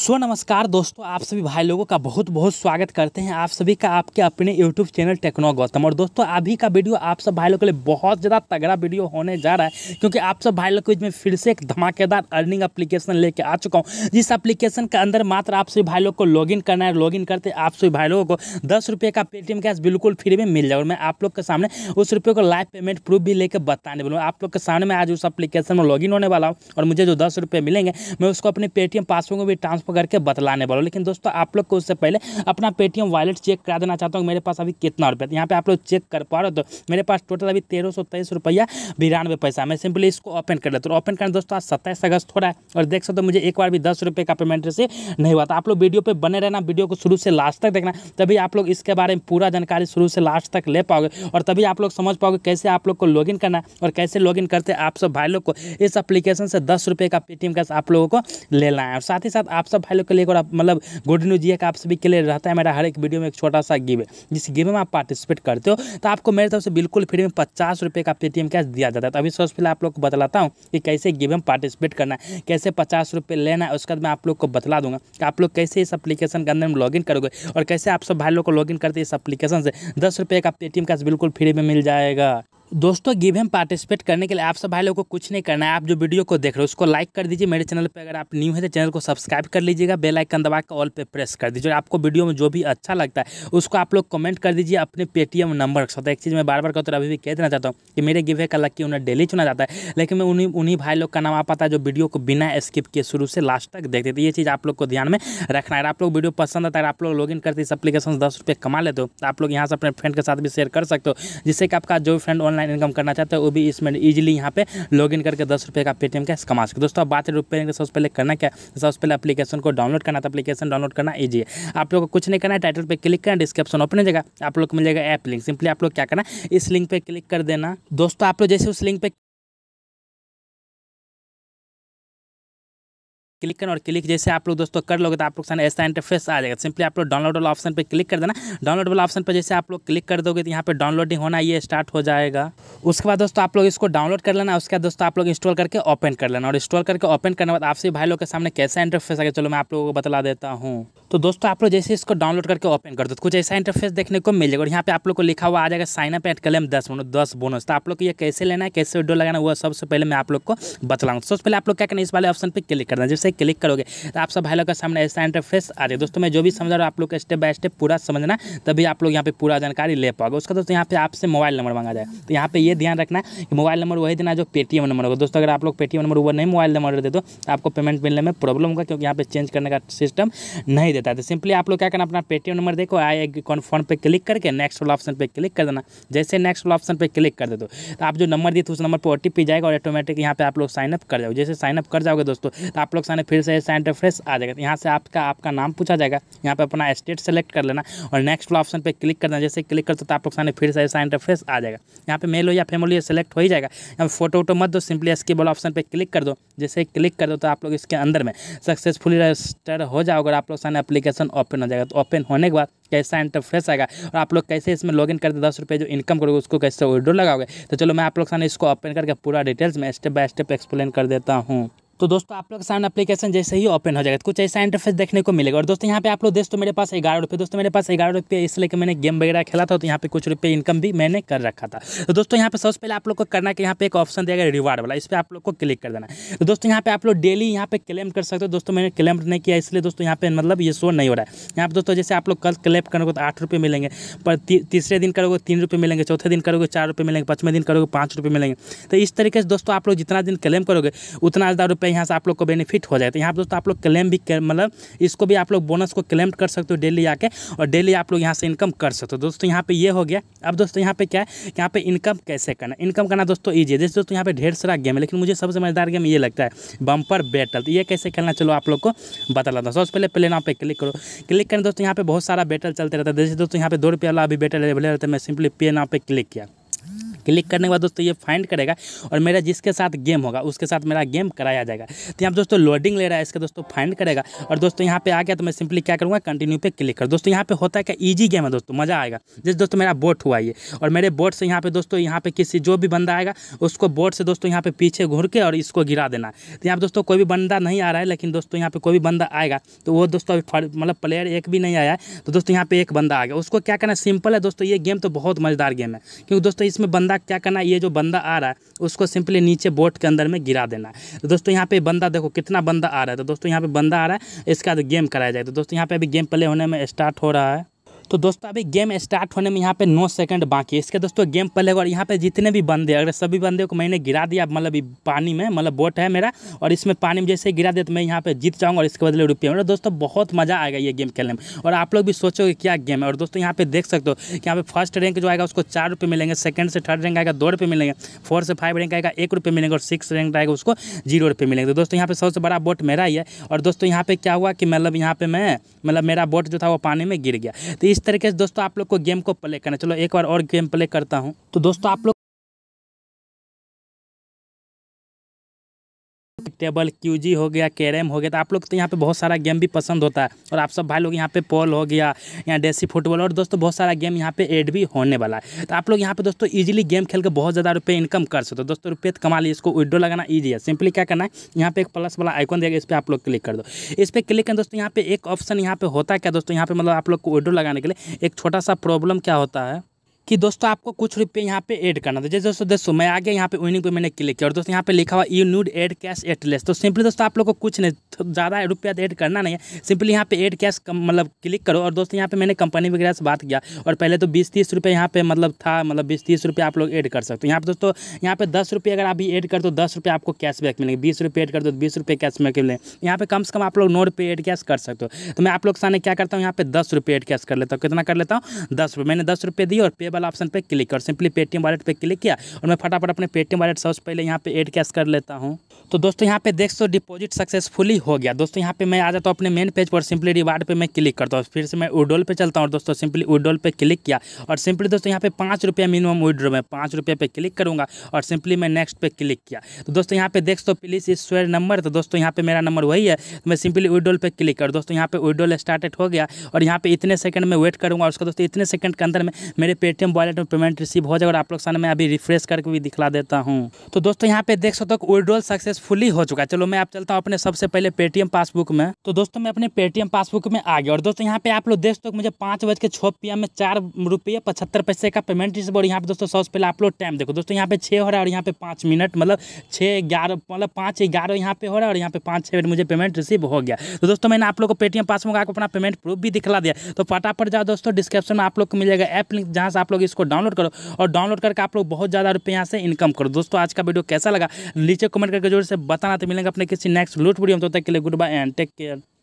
सो नमस्कार दोस्तों, आप सभी भाई लोगों का बहुत बहुत स्वागत करते हैं आप सभी का आपके अपने यूट्यूब चैनल टेक्नो गौतम। और दोस्तों, अभी का वीडियो आप सब भाई लोगों के लिए बहुत ज़्यादा तगड़ा वीडियो होने जा रहा है, क्योंकि आप सब भाई लोग को इसमें फिर से एक धमाकेदार अर्निंग एप्लीकेशन लेके आ चुका हूँ। जिस अप्लीकेशन के अंदर मात्र आप सभी भाई लोग को लॉगिन करना है लॉगिन करते आप सभी भाई लोगों को दस का पेटीएम कैश बिल्कुल फ्री में मिल जाएगा और मैं आप लोग के सामने उस रुपये को लाइव पेमेंट प्रूफ भी लेकर बताने बोलूँ आप लोग के सामने मैं आज उस एप्लीकेशन में लॉगिन होने वाला हूँ, और मुझे जो दस मिलेंगे, मैं उसको अपने पेटीएम पासवर्ड में भी ट्रांसफ़र करके बतलाने वाला। लेकिन दोस्तों, आप लोग को उससे पहले अपना पेटीएम वॉलेट चेक करा देना चाहता हूँ। मेरे पास अभी कितना रुपया यहाँ पे आप लोग चेक कर पा रहे हो तो मेरे पास टोटल अभी तेरह सौ तेईस रुपया बिरानवे पैसा मैं सिंपली इसको ओपन कर लेता हूँ। ओपन करना दोस्तों, आज सत्ताईस अगस्त हो रहा है और देख सकते हो मुझे एक बार भी दस रुपये का पेमेंट से नहीं हुआ था। आप लोग वीडियो पर बने रहना, वीडियो को शुरू से लास्ट तक देखना, तभी आप लोग इसके बारे में पूरा जानकारी शुरू से लास्ट तक ले पाओगे और तभी आप लोग समझ पाओगे कैसे आप लोग को लॉगिन करना और कैसे लॉगिन करते आप सब भाई लोग को। इस एप्लीकेशन से दस का पेटीएम कैश आप लोगों को लेना है और साथ ही साथ आप सब भाई लोग के लिए और मतलब गुड न्यूज़ ये आप सभी के लिए रहता है मेरा हर एक वीडियो में एक छोटा सा गिव जिस गिव में आप पार्टिसिपेट करते हो तो आपको मेरे तरफ़ से बिल्कुल फ्री में पचास रुपये का पेटीएम कैश दिया जाता है। तो अभी सबसे पहले आप लोग को बतलाता हूँ कि कैसे गिव में पार्टिसिपेट करना है, कैसे पचास रुपये लेना है, उसके बाद मैं आप लोग को बतला दूँगा कि आप लोग कैसे इस अपलीकेशन के अंदर में लॉगिन करोगे और कैसे आप सब भाई लोग को लॉगिन करते हैं इस एप्लीकेशन से। दस रुपये का पेटीएम कैश बिल्कुल फ्री में मिल जाएगा। दोस्तों गिव हम पार्टिसिपेट करने के लिए आप सब भाई लोगों को कुछ नहीं करना है। आप जो वीडियो को देख रहे हो, उसको लाइक कर दीजिए। मेरे चैनल पे अगर आप न्यू है तो चैनल को सब्सक्राइब कर लीजिएगा। बेल आइकन दबा के ऑल पे प्रेस कर दीजिए। आपको वीडियो में जो भी अच्छा लगता है, उसको आप लोग कमेंट कर दीजिए अपने पेटीएम नंबर के साथ। एक चीज़ मैं बार बार कहता अभी भी कह देना चाहता हूँ कि मेरे गिवे का लक्की उन्हें डेली चुना जाता है। लेकिन मैं उन्हीं उन्हीं भाई लोग का नाम आ पाता है जो वीडियो को बिना स्किप किए शुरू से लास्ट तक देखते थे। ये चीज़ आप लोग को ध्यान में रखना है। आप लोग वीडियो पसंद आता है आप लोग लॉगिन करते इस एप्लीकेशन दस रुपये कमा लेते हो आप लोग यहाँ से अपने फ्रेंड के साथ भी शेयर कर सकते हो, जिससे कि आपका जो फ्रेंड ऑनलाइन इनकम करना चाहते हो, वो भी इसमें इजीली यहाँ पे लॉग इन करके दस रुपये का पेटीएम कैश कमा सकते दोस्तों बात है रुपये का सबसे पहले करना क्या? सबसे पहले अपलीकेशन को डाउनलोड करना था अपलीकेशन डाउनलोड करना ईजी है। आप लोग को कुछ नहीं करना है टाइटल पर क्लिक करना डिस्क्रिप्शन ओपन हो जाएगा, आप लोग को मिल जाएगा ऐप लिंक सिंपली आप लोग क्या करना, इस लिंक पर क्लिक कर देना। दोस्तों, आप लोग जैसे उस लिंक पे क्लिक करना और क्लिक जैसे आप लोग दोस्तों कर लोगे तो आप लोग सामने ऐसा इंटरफेस आ जाएगा। सिंपली आप लोग डाउनलोड वाला ऑप्शन पर क्लिक कर देना। डाउनलोड वाला ऑप्शन पर जैसे आप लोग क्लिक कर दोगे तो यहाँ पर डाउनलोडिंग होना ये स्टार्ट हो जाएगा। उसके बाद दोस्तों आप लोग इसको डाउनलोड कर लेना। उसके बाद दोस्तों आप लोग इंस्टॉल करके ओपन कर लेना। और इंस्टॉल करके ओपन करने के बाद आपसे भाई लोग के सामने कैसा इंटरफेस गया, चलो मैं आप लोगों को बता देता हूँ। तो दोस्तों, आप लोग जैसे इसको डाउनलोड करके ओपन कर दो तो कुछ ऐसा इंटरफेस देखने को मिल जाएगा। और यहाँ पे आप लोग को लिखा हुआ आ जाएगा साइन अप एट क्लेम दस बोनस दस बोनस तो आप लोग को ये कैसे लेना है, कैसे वीडियो लगाना वो सबसे पहले मैं आप लोग को बतलाऊँ सबसे पहले आप लोग क्या करना इस वाले ऑप्शन पर क्लिक करना जैसे क्लिक करोगे तो आप सब भाई लोग का सामने ऐसा इंटरफेस आ जाए दोस्तों, मैं जो भी समझ रहा हूँ, आप लोग स्टेप बाय स्टेप पूरा समझना तभी आप लोग यहाँ पे पूरा जानकारी ले पाओगे। उसका दोस्तों, यहाँ पे आपसे मोबाइल नंबर मांगा जाए तो यहाँ पे ये ध्यान रखना कि मोबाइल नंबर वही देना जो पेटीएम नंबर होगा। दोस्तों, अगर आप लोग पेटीएम नंबर वो नहीं मोबाइल नंबर दे दो तो आपको पेमेंट मिलने में प्रॉब्लम होगा, क्योंकि यहाँ पे चेंज करने का सिस्टम नहीं देता है। तो सिंपली आप लोग क्या करना, अपना पेटीएम नंबर देखो आए कॉन्फर्म पे क्लिक करके नेक्स्ट वाला ऑप्शन पे क्लिक कर देना। जैसे नेक्स्ट वाला ऑप्शन पे क्लिक कर दे दो तो आप जो नंबर दिए थे, उस नंबर पर OTP जाएगा और ऑटोमेटिक यहाँ पे आप लोग साइनअप कर जाओगे जैसे साइनअप कर जाओगे दोस्तों तो आप लोग सामने फिर से ऐसा इंटरफेस आ जाएगा। यहाँ से आपका आपका नाम पूछा जाएगा। यहाँ पर अपना स्टेट सेलेक्ट कर लेना और नेक्स्ट वाला ऑप्शन पर क्लिक करना। जैसे क्लिक करते तो आप लोग सामने फिर से ऐसा इंटरफेस आ जाएगा। यहाँ पे मेल हो या फैमिली सेलेक्ट हो ही जाएगा। यहाँ पे फ़ोटो वोटो मत दो सिंपली एस्केप वाला ऑप्शन पर क्लिक कर दो। जैसे क्लिक कर दो तो आप लोग इसके अंदर में सक्सेसफुली रजिस्टर हो जाओगे आप लोग सामने एप्लीकेशन ओपन हो जाएगा। तो ओपन होने के बाद कैसा इंटरफेस आएगा और आप लोग कैसे इसमें लॉगिन करते दस रुपये जो इनकम करोगे, उसको कैसे विड्रो लगाओगे? तो चलो मैं आप लोग सामने इसको ओपन करके पूरा डिटेल्स में स्टेप बाय स्टेप एक्सप्लेन कर देता हूँ। तो दोस्तों, आप लोग सामने एप्लीकेशन जैसे ही ओपन हो जाएगा तो कुछ ऐसा इंटरफेस देखने को मिलेगा। और दोस्तों, यहाँ पे आप लोग, दोस्तों, मेरे पास ग्यारह रुपये दोस्तों, मेरे पास ग्यारह रुपये इसलिए कि मैंने गेम वगैरह खेला था तो यहाँ पे कुछ रुपये इनकम भी मैंने कर रखा था। तो दोस्तों, यहाँ पे सबसे पहले आप लोग को करना कि यहाँ पे एक ऑप्शन दिया गया रिवार्ड वाला, इस पर आप लोग को क्लिक कर देना तो दोस्तों, यहाँ पे आप लोग डेली यहाँ पे क्लेम कर सकते हो। दोस्तों, मैंने क्लेम नहीं किया, इसलिए दोस्तों, यहाँ पे मतलब ये शो नहीं हो रहा है। यहाँ पे दोस्तों, जैसे आप लोग कल क्लेम करोगे तो आठ रुपये मिलेंगे, पर तीसरे दिन करोगे तीन रुपये मिलेंगे, चौथे दिन करोगे चार रुपये मिलेंगे, पाँचवें दिन करोगे पाँच रुपये मिलेंगे। तो इस तरीके से दोस्तों, आप लोग जितना दिन क्लेम करोगे, उतना ज़्यादा रुपये यहाँ से आप लोग को बेनिफिट हो जाए तो यहाँ पर दोस्तों आप लोग क्लेम भी मतलब इसको भी आप लोग बोनस को क्लेम कर सकते हो डेली आके और डेली आप लोग यहाँ से इनकम कर सकते हो। दोस्तों यहाँ पे ये हो गया। अब दोस्तों यहाँ पे क्या है? यहाँ पे इनकम कैसे करना इनकम करना दोस्तों ईजी है। जैसे दोस्तों यहाँ पे ढेर सारा गेम है, लेकिन मुझे सबसे मज़ेदार गेम ये लगता है बम्पर बैटल तो ये कैसे खेलना चलो आप लोग को बता लेता हूँ। सबसे पहले प्ले प्लेन पे क्लिक करो। क्लिक करें दोस्तों यहाँ पे बहुत सारा बैटल चलते रहता है। जैसे दोस्तों यहाँ पे दो रुपये वाला अभी बैटल अवेलेबल रहता है, मैं सिंपली पे नाव पे क्लिक किया। क्लिक करने के बाद दोस्तों ये फाइंड करेगा और मेरा जिसके साथ गेम होगा, उसके साथ मेरा गेम कराया जाएगा। तो यहाँ दोस्तों लोडिंग ले रहा है, इसका दोस्तों फाइंड करेगा। और दोस्तों यहाँ पे आ गया तो मैं सिंपली क्या करूँगा कंटिन्यू पे क्लिक कर। दोस्तों यहाँ पे होता है क्या ईजी गेम है दोस्तों, मज़ा आएगा। जैसे दोस्तों मेरा बोट हुआ ये, और मेरे बोट से यहाँ पे दोस्तों यहाँ पे किसी जो भी बंदा आएगा, उसको बोट से दोस्तों यहाँ पे पीछे घूर के और इसको गिरा देना। तो यहाँ दोस्तों कोई भी बंदा नहीं आ रहा है, लेकिन दोस्तों यहाँ पे कोई भी बंदा आएगा तो वो दोस्तों अभी मतलब प्लेयर एक भी नहीं आया है तो दोस्तों यहाँ पे एक बंदा आ गया। उसको क्या करना सिंपल है दोस्तों, ये गेम तो बहुत मज़ेदार गेम है। क्योंकि दोस्तों इसमें बंदा क्या करना ये जो बंदा आ रहा है, उसको सिंपली नीचे बोट के अंदर में गिरा देना है। तो दोस्तों, यहाँ पे बंदा देखो कितना बंदा आ रहा है। तो दोस्तों, यहाँ पे बंदा आ रहा है, इसका गेम कराया जाए। तो दोस्तों, यहाँ पे अभी गेम प्ले होने में स्टार्ट हो रहा है। तो दोस्तों, अभी गेम स्टार्ट होने में यहाँ पे नौ सेकंड बाकी है। इसके दोस्तों गेम पहले और यहाँ पे जितने भी बंदे, अगर सभी बंदे को मैंने गिरा दिया मतलब पानी में मतलब बोट है मेरा, और इसमें पानी में जैसे गिरा दिया तो मैं यहाँ पे जीत जाऊँगा और इसके बदले रुपये मेरा दोस्तों, बहुत मज़ा आएगा ये गेम खेलने में। और आप लोग भी सोचोगे क्या गेम है? और दोस्तों, यहाँ पे देख सकते हो कि यहाँ पे फ़र्स्ट रैंक जो आएगा उसको चार रुपये मिलेंगे सेकंड से थर्ड रैंक आएगा दो रुपये मिलेंगे फोर से फाइव रैंक आएगा एक रुपये मिलेंगे, और सिक्स रैंक आएगा उसको ज़ीरो रुपये मिलेंगे। तो दोस्तों, यहाँ पे सबसे बड़ा बोट मेरा ही है। और दोस्तों, यहाँ पे क्या हुआ कि मतलब यहाँ पे मैं मतलब मेरा बोट जो था वो पानी में गिर गया। तो इस तरीके से दोस्तों आप लोग को गेम को प्ले करना चलो एक बार और गेम प्ले करता हूँ। तो दोस्तों आप लोग टेबल क्यूजी हो गया कैरम हो गया तो आप लोग तो यहाँ पे बहुत सारा गेम भी पसंद होता है। और आप सब भाई लोग यहाँ पे पॉल हो गया, यहाँ डेसी फुटबॉल और दोस्तों बहुत सारा गेम यहाँ पे ऐड भी होने वाला है। तो आप लोग यहाँ पे दोस्तों इजीली गेम खेल के बहुत ज़्यादा रुपये इनकम कर सकते हो। दोस्तों रुपये तो कमा लीजिए, इसको विड्रो लगाना ईजी है। सिंपली क्या करना है, यहाँ पे एक प्लस वाला आइकन देगा इस पर आप लोग क्लिक कर दो। इस पर क्लिक करें दोस्तों यहाँ पे एक ऑप्शन यहाँ पे होता है क्या दोस्तों? यहाँ पे मतलब आप लोग को विड्रो लगाने के लिए एक छोटा सा प्रॉब्लम क्या होता है? कि दोस्तों आपको कुछ रुपये यहाँ पे ऐड करना था जैसे दोस्तों दोस्तों मैं आ गया यहाँ पे विनिंग पे मैंने क्लिक किया और दोस्तों यहाँ पे लिखा हुआ you need add cash at less तो सिंपली दोस्तों आप लोग को कुछ नहीं तो ज़्यादा रुपया ऐड करना नहीं है सिंपली यहाँ पे एड कैश मतलब क्लिक करो और दोस्तों यहाँ पे मैंने कंपनी वगैरह से बात किया और पहले तो बीस तीस रुपये यहाँ पे मतलब था मतलब बीस तीस रुपये आप लोग ऐड कर सकते हो यहाँ पे दोस्तों यहाँ पे दस रुपये अगर आप ऐड कर दो दस रुपये आपको कैश बैक मिलेंगे बीस रुपये ऐड कर दो बीस रुपये कैश बैक मिलेंगे यहाँ पे कम से कम आप लोग नौ रुपये ऐड कैश कर सकते हो तो मैं आप लोग सामने क्या करता हूँ यहाँ पे दस रुपये ऐड कैश कर लेता हूँ कितना कर लेता हूँ दस रुपये मैंने दस रुपये दी और पे वाला ऑप्शन पर क्लिक कर। सिंपली पेटीएम वॉलेट पे क्लिक किया और मैं फटाफट अपने पेटीएम वॉलेट सबसे पहले यहाँ पे ऐड कैश कर लेता हूँ। तो दोस्तों, यहाँ पे देख सो डिपॉजिट सक्सेसफुली हो गया। दोस्तों, यहाँ पे मैं आ जाता हूँ अपने मेन पेज पर। सिंपली रिवार्ड पे मैं क्लिक करता हूँ। फिर से मैं उडोल पे चलता हूँ दोस्तों, सिंपली उडोल पे क्लिक किया और सिंपली दोस्तों, यहाँ पे पाँच रुपया मिनिमम विड्रो में पाँच रुपये पे क्लिक करूँगा और सिंपली मैं नेक्स्ट पे क्लिक किया। तो दोस्तों, यहाँ पे देख सो प्लीज़ इस स्वेयर नंबर तो दोस्तों, यहाँ पे मेरा नंबर वही है। तो मैं सिंपली विड्रोल पे क्लिक कर, दोस्तों, यहाँ पे विड्रोल स्टार्टेड हो गया और यहाँ पे इतने सेकंड में वेट करूँगा उसका दोस्तों, इतने सेकंड के अंदर में मेरे पेटीएम वॉलेट में पेमेंट रिसीव हो जाएगा और आप लोग सामने मैं अभी रिफ्रेश करके भी दिखला देता हूँ। तो दोस्तों, यहाँ पे देख सकते हो विड्रोल सक्सेसफुली हो चुका है। चलो, मैं आप चलता हूँ अपने सबसे पहले पेटीएम पासबुक में। तो दोस्तों, मैं अपने पेटीएम पासबुक में आ गया और दोस्तों, यहाँ पे आप लोग देख सकते मुझे पाँच बज के छः पी में चार रुपये पचहत्तर पैसे का पेमेंट रिसीव और यहाँ पे दोस्तों, सबसे पहले आप लोग टाइम देखो। दोस्तों, यहाँ पे छः हो रहा है और यहाँ पे पाँच मिनट मतलब छः ग्यारह मतलब पाँच ग्यारह यहाँ पे हो रहा है और यहाँ पे पाँच छः मिनट मुझे पेमेंट रिसीव हो गया। तो दोस्तों, मैंने आप लोग को पेटीएम पासबुक आपको अपना पेमेंट प्रूफ भी दिखला दिया। तो फटाफट जाओ दोस्तों डिस्क्रिप्शन में आप लोग को मिल जाएगा ऐप लिंक जहाँ से आप लोग इसको डाउनलोड करो और डाउनलोड करके आप लोग बहुत ज़्यादा रुपये यहाँ से इनकम करो। दोस्तों, आज का वीडियो कैसा लगा? नीचे कमेंट करके ज़ोर से बताना। तो मिलेंगे अपने किसी नेक्स्ट लूट वीडियो में तो तक के लिए good bye and take care